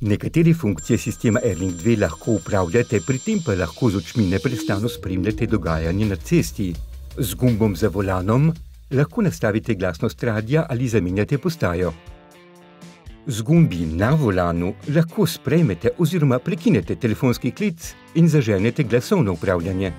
Nekatere funkcije sistema Erling 2 lahko upravljate, pri tem pa lahko z očmi neprestano spremljate dogajanje na cesti. Z gumbom za volanom lahko nastavite glasnost radia ali zamenjate postajo. Z gumbi na volanu lahko sprejmete oziroma prekinete telefonski klic in zaženete glasovno upravljanje.